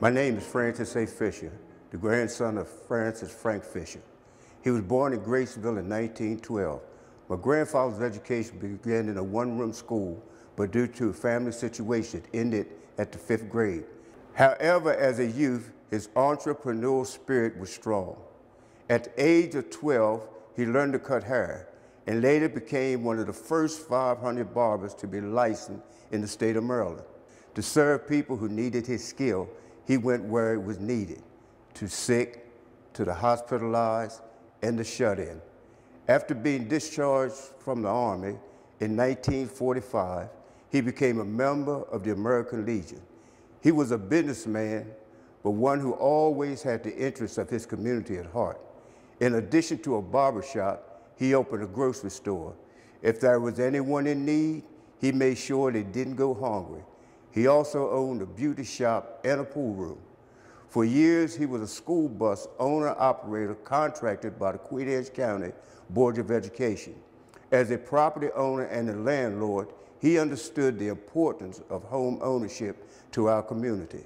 My name is Francis A. Fisher, the grandson of Francis Frank Fisher. He was born in Grasonville in 1912. My grandfather's education began in a one-room school, but due to a family situation, ended at the fifth grade. However, as a youth, his entrepreneurial spirit was strong. At the age of 12, he learned to cut hair and later became one of the first 500 barbers to be licensed in the state of Maryland. To serve people who needed his skill, he went where it was needed, to sick, to the hospitalized, and the shut-in. After being discharged from the Army in 1945, he became a member of the American Legion. He was a businessman, but one who always had the interests of his community at heart. In addition to a barber shop, he opened a grocery store. If there was anyone in need, he made sure they didn't go hungry. He also owned a beauty shop and a pool room. For years, he was a school bus owner-operator contracted by the Queen County Board of Education. As a property owner and a landlord, he understood the importance of home ownership to our community.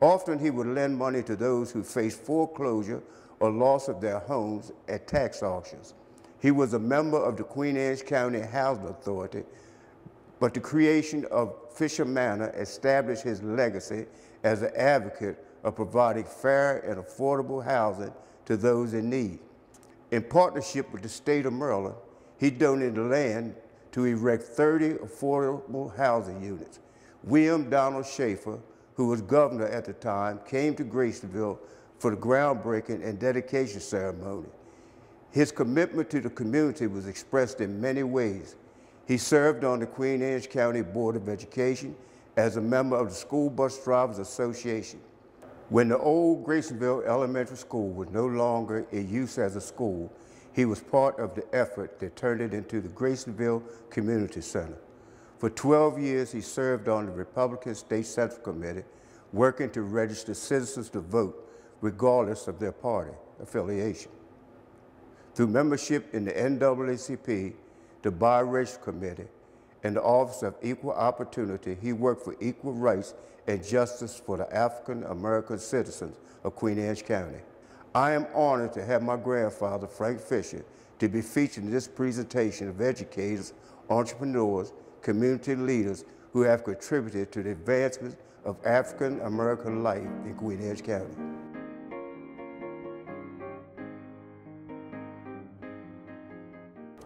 Often he would lend money to those who faced foreclosure or loss of their homes at tax auctions. He was a member of the Queen Anne's County Housing Authority, but the creation of Fisher Manor established his legacy as an advocate of providing fair and affordable housing to those in need. In partnership with the state of Maryland, he donated land to erect 30 affordable housing units. William Donald Schaefer, who was governor at the time, came to Grasonville for the groundbreaking and dedication ceremony. His commitment to the community was expressed in many ways. He served on the Queen Anne's County Board of Education as a member of the School Bus Drivers Association. When the old Grasonville Elementary School was no longer in use as a school, he was part of the effort that turned it into the Grasonville Community Center. For 12 years, he served on the Republican State Central Committee, working to register citizens to vote regardless of their party affiliation. Through membership in the NAACP, the Biracial Committee, and the Office of Equal Opportunity, he worked for equal rights and justice for the African American citizens of Queen Anne's County. I am honored to have my grandfather, Frank Fisher, to be featured in this presentation of educators, entrepreneurs, community leaders who have contributed to the advancement of African American life in Queen Anne's County.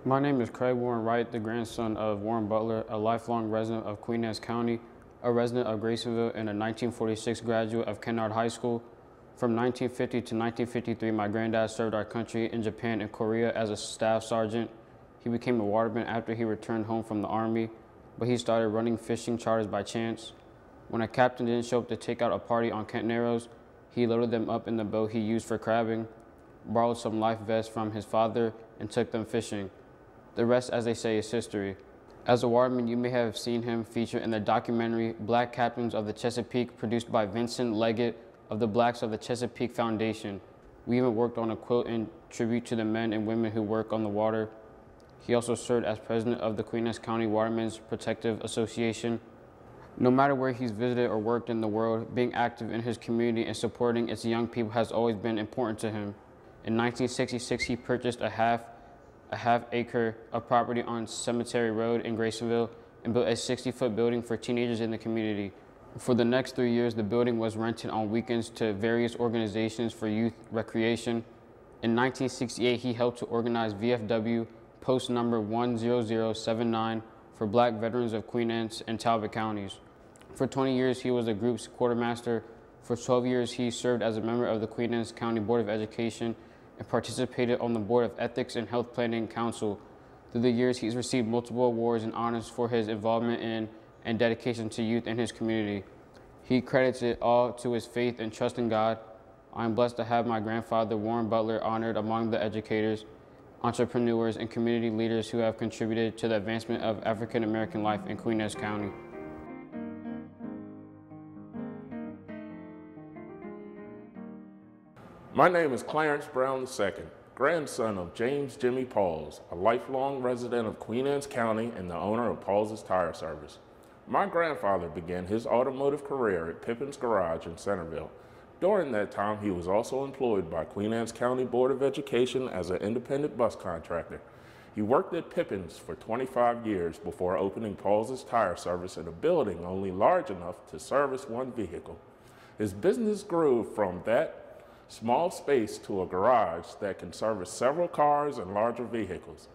My name is Craig Warren Wright, the grandson of Warren Butler, a lifelong resident of Queen Anne's County, a resident of Grasonville, and a 1946 graduate of Kennard High School. From 1950 to 1953, my granddad served our country in Japan and Korea as a staff sergeant. He became a waterman after he returned home from the Army, but he started running fishing charters by chance. When a captain didn't show up to take out a party on Kent Narrows, he loaded them up in the boat he used for crabbing, borrowed some life vests from his father, and took them fishing. The rest, as they say, is history. As a waterman, you may have seen him feature in the documentary Black Captains of the Chesapeake produced by Vincent Leggett of the Blacks of the Chesapeake Foundation. We even worked on a quilt in tribute to the men and women who work on the water. He also served as president of the Queen Anne's County Watermen's Protective Association. No matter where he's visited or worked in the world, being active in his community and supporting its young people has always been important to him. In 1966, he purchased a half a half acre of property on Cemetery Road in Grasonville and built a 60 foot building for teenagers in the community. For the next three years, the building was rented on weekends to various organizations for youth recreation. In 1968, he helped to organize VFW post number 10079 for black veterans of Queen Anne's and Talbot counties. For 20 years, he was the group's quartermaster. For 12 years, he served as a member of the Queen Anne's County Board of Education and participated on the Board of Ethics and Health Planning Council. Through the years, he's received multiple awards and honors for his involvement in and dedication to youth in his community. He credits it all to his faith and trust in God. I am blessed to have my grandfather, Warren Butler, honored among the educators, entrepreneurs, and community leaders who have contributed to the advancement of African American life in Queen Anne's County. My name is Clarence Brown II, grandson of James Jimmy Pauls, a lifelong resident of Queen Anne's County and the owner of Paul's Tire Service. My grandfather began his automotive career at Pippin's Garage in Centreville. During that time, he was also employed by Queen Anne's County Board of Education as an independent bus contractor. He worked at Pippin's for 25 years before opening Paul's Tire Service in a building only large enough to service one vehicle. His business grew from that small space to a garage that can service several cars and larger vehicles.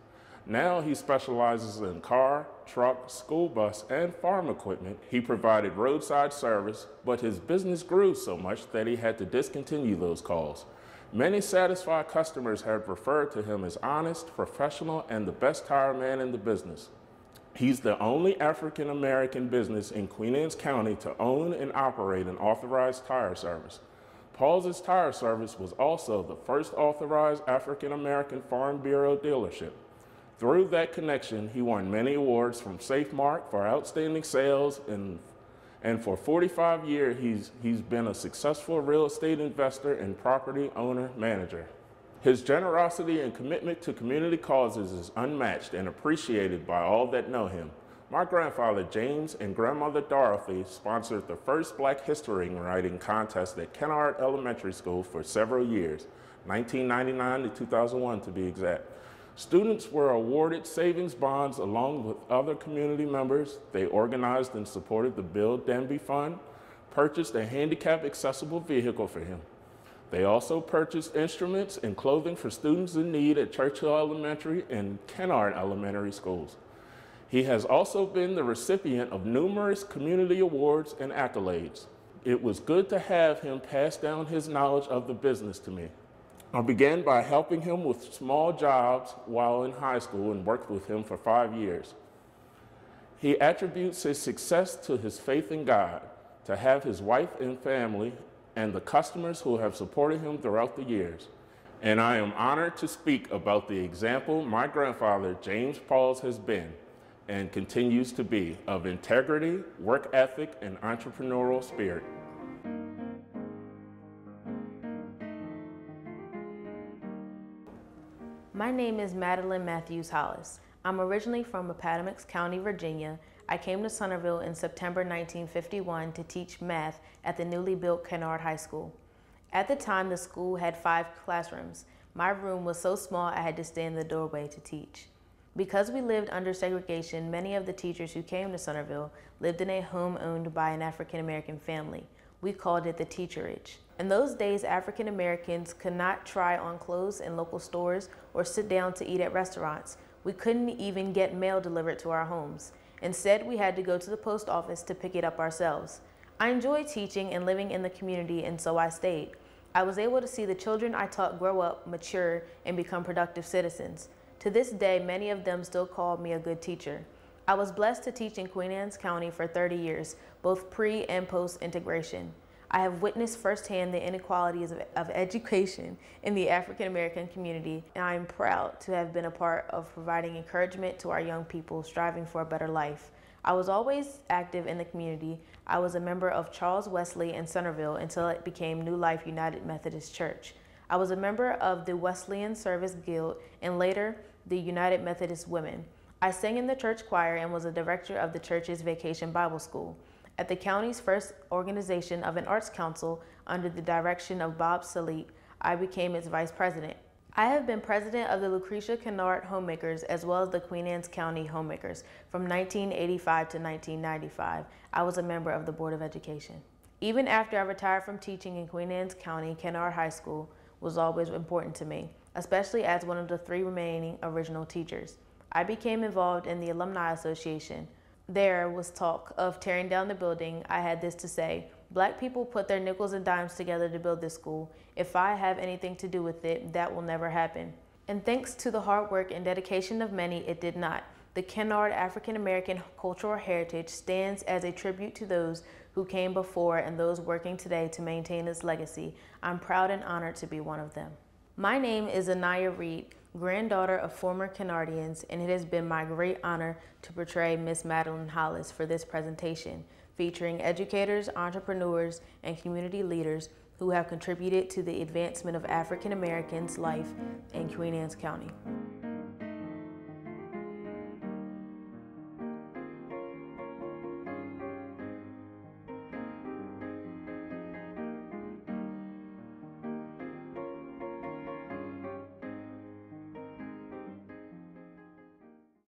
Now he specializes in car, truck, school bus, and farm equipment. He provided roadside service, but his business grew so much that he had to discontinue those calls. Many satisfied customers have referred to him as honest, professional, and the best tire man in the business. He's the only African American business in Queen Anne's County to own and operate an authorized tire service. Paul's Tire Service was also the first authorized African American Farm Bureau dealership. Through that connection, he won many awards from SafeMark for outstanding sales, and, and for 45 years, he's, he's been a successful real estate investor and property owner manager. His generosity and commitment to community causes is unmatched and appreciated by all that know him. My grandfather James and grandmother Dorothy sponsored the first Black History writing contest at Kennard Elementary School for several years, 1999 to 2001 to be exact. Students were awarded savings bonds along with other community members. They organized and supported the Bill Denby Fund, purchased a handicap accessible vehicle for him. They also purchased instruments and clothing for students in need at Churchill Elementary and Kennard Elementary schools. He has also been the recipient of numerous community awards and accolades. It was good to have him pass down his knowledge of the business to me. I began by helping him with small jobs while in high school and worked with him for five years. He attributes his success to his faith in God, to have his wife and family, and the customers who have supported him throughout the years. And I am honored to speak about the example my grandfather, James Pauls, has been and continues to be of integrity, work ethic, and entrepreneurial spirit. My name is Madeline Matthews Hollis. I'm originally from Appomattox County, Virginia. I came to Centreville in September 1951 to teach math at the newly built Kennard High School. At the time, the school had five classrooms. My room was so small I had to stand in the doorway to teach. Because we lived under segregation, many of the teachers who came to Centreville lived in a home owned by an African American family. We called it the teacherage. In those days, African Americans could not try on clothes in local stores or sit down to eat at restaurants. We couldn't even get mail delivered to our homes. Instead, we had to go to the post office to pick it up ourselves. I enjoyed teaching and living in the community, and so I stayed. I was able to see the children I taught grow up, mature, and become productive citizens. To this day, many of them still call me a good teacher. I was blessed to teach in Queen Anne's County for 30 years, both pre and post integration. I have witnessed firsthand the inequalities of, of education in the African American community, and I am proud to have been a part of providing encouragement to our young people striving for a better life. I was always active in the community. I was a member of Charles Wesley in Centreville until it became New Life United Methodist Church. I was a member of the Wesleyan Service Guild and later the United Methodist Women. I sang in the church choir and was a director of the church's Vacation Bible School. At the county's first organization of an arts council under the direction of Bob Salit, I became its vice president. I have been president of the Lucretia Kennard Homemakers as well as the Queen Anne's County Homemakers from 1985 to 1995. I was a member of the Board of Education. Even after I retired from teaching in Queen Anne's County, Kennard High School was always important to me, especially as one of the three remaining original teachers. I became involved in the Alumni Association, there was talk of tearing down the building, I had this to say Black people put their nickels and dimes together to build this school. If I have anything to do with it, that will never happen. And thanks to the hard work and dedication of many, it did not. The Kennard African American Cultural Heritage stands as a tribute to those who came before and those working today to maintain its legacy. I'm proud and honored to be one of them. My name is Anaya Reed granddaughter of former Kennardians, and it has been my great honor to portray Miss Madeline Hollis for this presentation, featuring educators, entrepreneurs, and community leaders who have contributed to the advancement of African Americans' life in Queen Anne's County.